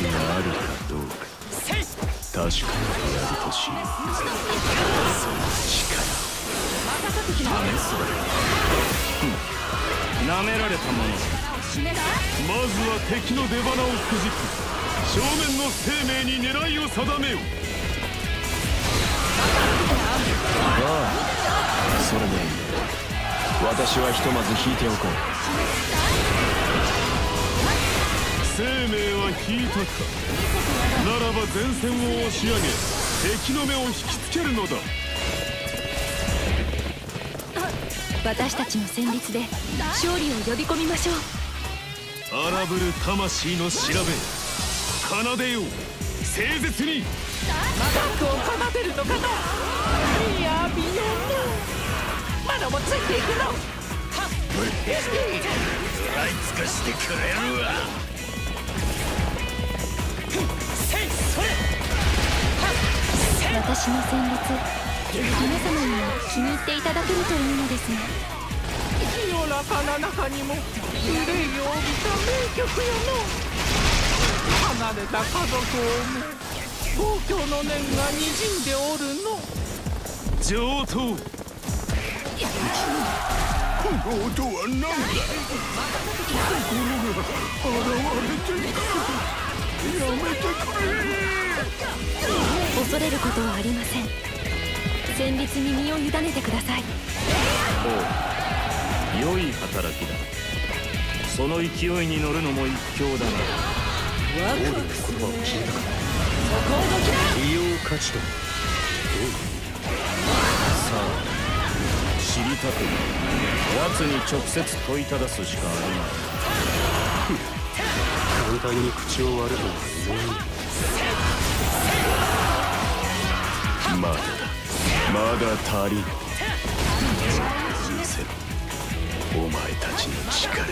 人間どもに利用価値があるかどうか確かに。やるとしその力を試すなめられたものまずは敵の出花をくじき正面の生命に狙いを定めよああそれでいい私はひとまず引いておこう生命は引いたか。ならば前線を押し上げ敵の目を引きつけるのだ。私たちの戦慄で勝利を呼び込みましょう。荒ぶる魂の調べ奏でよう。誠実に。核を奏でるのかないやビヨンド。マナもついていくの食らい尽かしてくれるわ私の戦慄皆様には気に入っていただけるといいのですが。清らかな中にも憂いを帯びた名曲よの。離れた家族を思い東京の念がにじんでおるの。上等。この音は何だ心が現れてい？たことはありません。戦慄に身を委ねてください。良い働きだ。その勢いに乗るのも一興だな。王の言葉を聞いたか利用価値とはさあ知りたくない。奴に直接問いただすしかあるまい簡単に口を割るとは言わないまだまだ足りぬ見せろお前たちの力を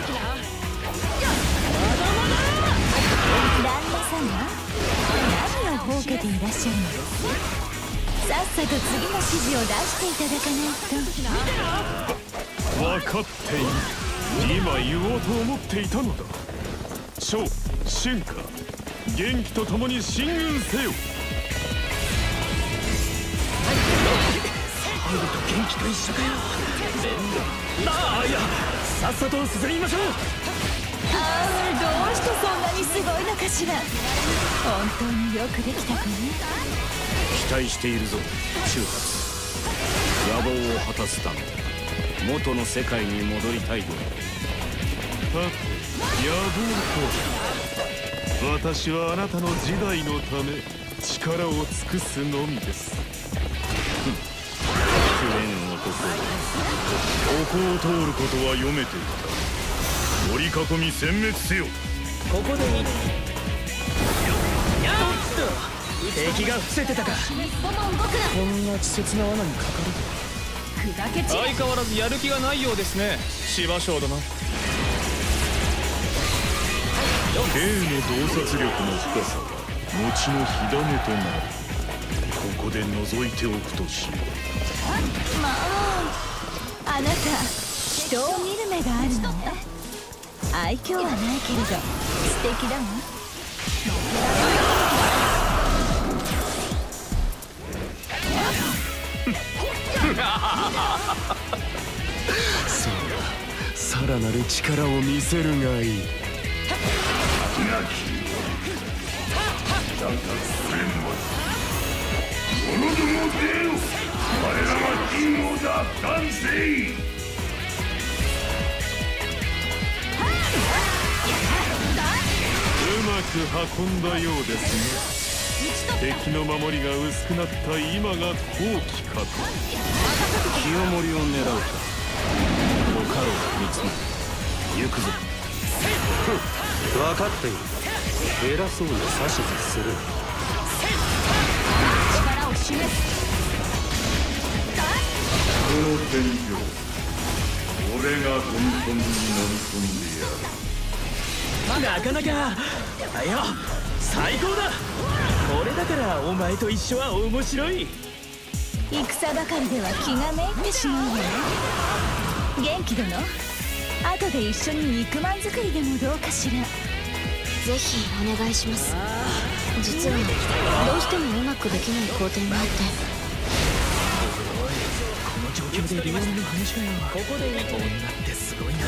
旦那様何をほうけていらっしゃるのさっさと次の指示を出していただかないと。分かっている今言おうと。思っていたのだ小春夏元気と共に進軍せよハウルと一緒かよああいやさっさと進みましょうああどうしてそんなにすごいのかしら本当によくできた子ね期待しているぞ。中発野望を果たすため元の世界に戻りたいとさて野望とは。私はあなたの時代のため力を尽くすのみです。ここを通ることは読めていた。取り囲み殲滅せよ。ここでいいおっと敵が伏せてたか。こんな稚拙な罠にかかる砕け散相変わらずやる気がないようですね。芝生殿。兵の洞察力の深さは後の火種となる。ここで覗いておくとしよう。まあ人を見る目があるのね愛嬌はないけれど。素敵だわそうだ。さらなる力を見せるがいい。なき。だがそれもそのども出よ我らは金をだ、男性く運んだようですね敵の守りが薄くなった今が好機かと。清盛を狙うか。ご家老三つ行くぞ分かっている。偉そうに指図する。力を示すこの天井俺が混沌に飲み込んでやる。なかなか。あよ最高だ。これだからお前と一緒は面白い。戦ばかりでは気がめいってしまうわね。元気殿後で一緒に肉まん作りでもどうかしら。ぜひお願いします。実はどうしてもうまくできない工程があって。この状況で両面の話かよ。ここで女ってすごいな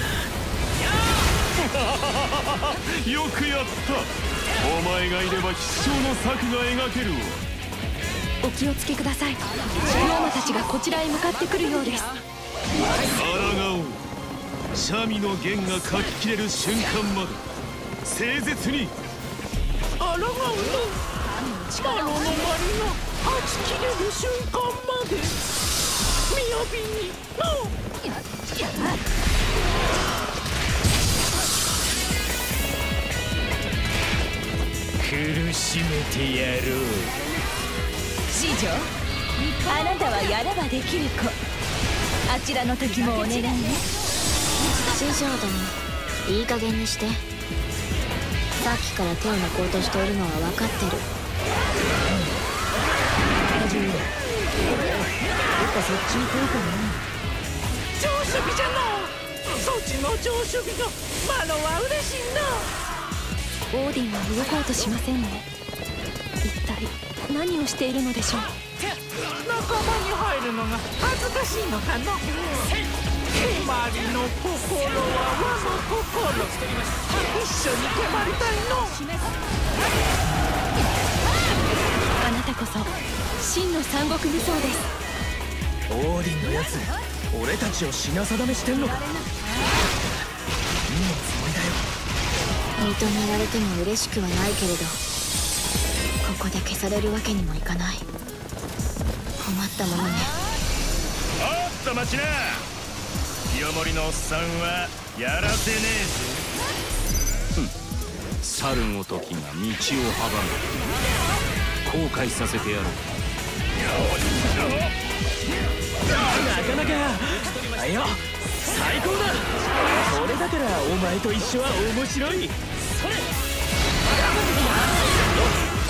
よくやった。お前がいれば必勝の策が描けるわ。お気をつけください。龍馬たちがこちらへ向かってくるようです。抗おう。シャミの弦が書ききれる瞬間まで。誠実に。あらがうの。力の周りがはち切れる瞬間まで。雅に。の苦しめてやろう。師女あなたはやればできる子。あちらの敵もお願いね。師匠殿いい加減にして。さっきから手を抜こうとしているのは分かってる。やっぱそっち行こうかな。上守備じゃのそっちの上守備がマロは嬉しいなオーディンは動こうとしませんね。一体何をしているのでしょう。仲間に入るのが恥ずかしいのかの。蹴鞠の心は和の心。一緒に蹴鞠たいの。あなたこそ真の三国無双です。オーディンのやつ俺たちを品定めしてんのか認められても嬉しくはないけれどここで消されるわけにもいかない。困ったものね。おっと待ちな。清盛のおっさんはやらせねえぞ猿ごときが道を阻む後悔させてやろうなかなか。あいよ最高だ。これだからお前と一緒は面白い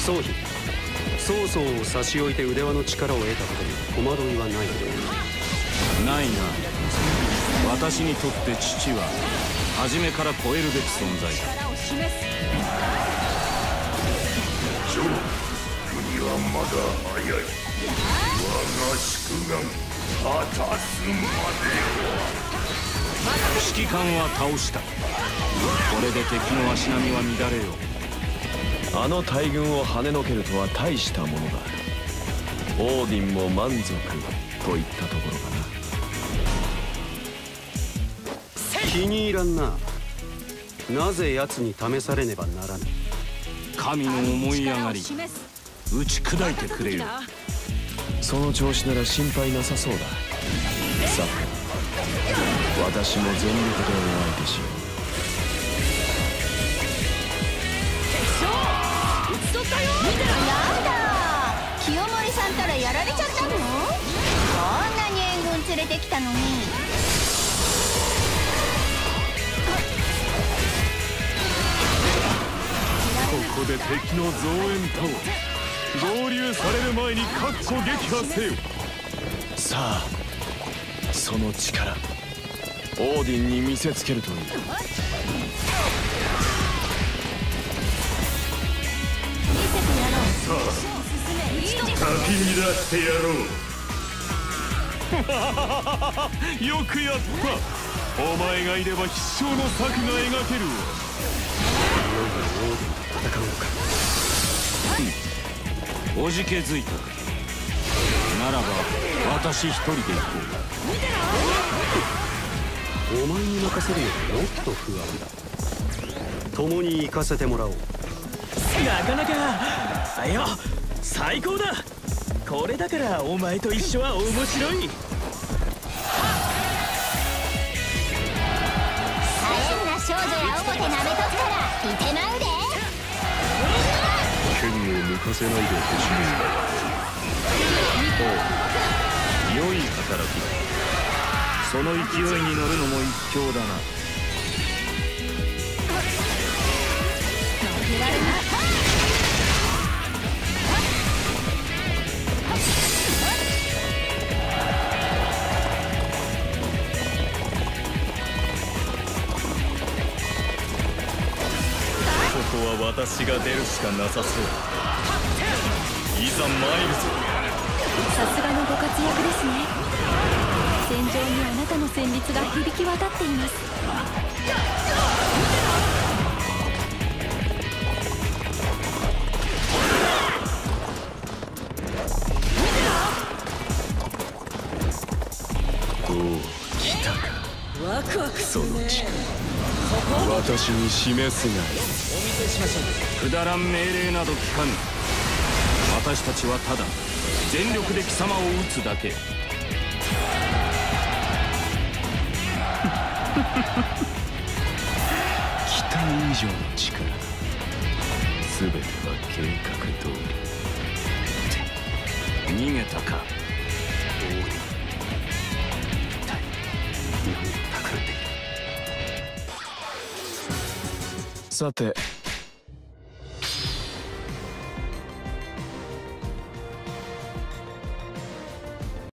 宗妃曹操を差し置いて腕輪の力を得たことに戸惑いはない。のないな。私にとって父は初めから超えるべき存在だ。にはまだ早い。我が宿願果たすま指揮官は倒した。これで敵の足並みは乱れよ。うあの大軍を跳ねのけるとは大したものだ。オーディンも満足といったところかな。気に入らんな。なぜ奴に試されねばならぬ。神の思い上がり打ち砕いてくれよ。その調子なら心配なさそうだ。さあ私も全力でお相手しよなんだ清盛さんたらやられちゃったの？こんなに援軍連れてきたのに。ここで敵の増援タワー合流される前に確固撃破せよ。うさあその力オーディンに見せつけるといい。かき乱してやろう。よくやった。お前がいれば必勝の策が描けるわ。戦うのかおじけづいた。かならば私一人で行こお前に任せるよりもっと不安だ。共に行かせてもらおう。なかなか。あいよ最高だ。これだからお前と一緒は面白い。変な少女や表なめとくからいてまうで。剣を抜かせないでほしいんだう良い働きだその勢いに乗るのも一興だな。こは私が出るしかなさそう。いざ参るぞ。さすがのご活躍ですね。戦場にあなたの戦慄が響き渡っています。おお来たかワクワクするね私に示すがお見せしましょう。くだらん命令など聞かぬ。私たちはただ全力で貴様を撃つだけ。以上の力全ては計画通り逃げたか。一体何を企んでいるさて